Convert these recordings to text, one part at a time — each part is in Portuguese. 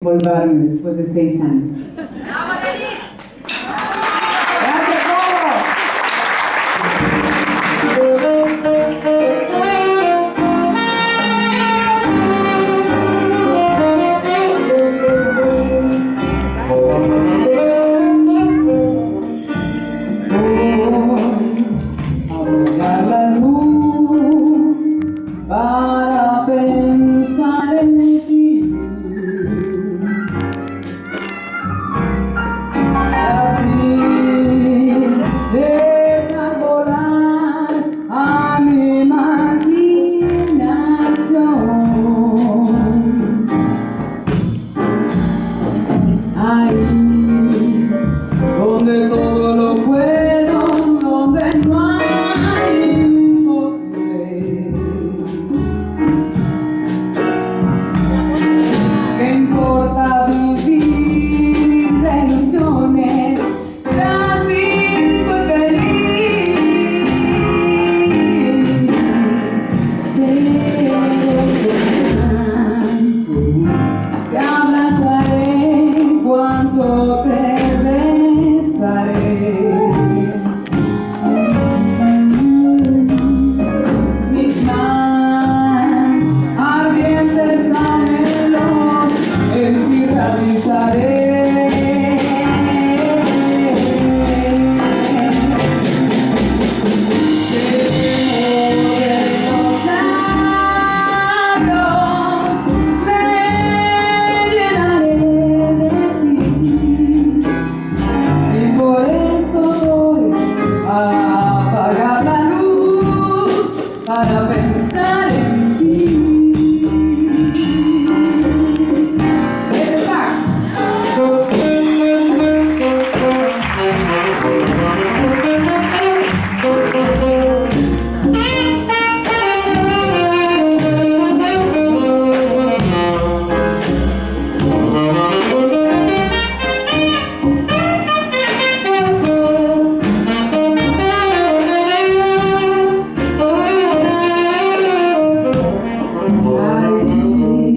voltaram, se você seis anos. Lord. para pensar. you.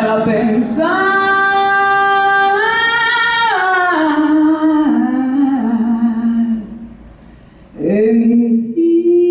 ela pensar em ti.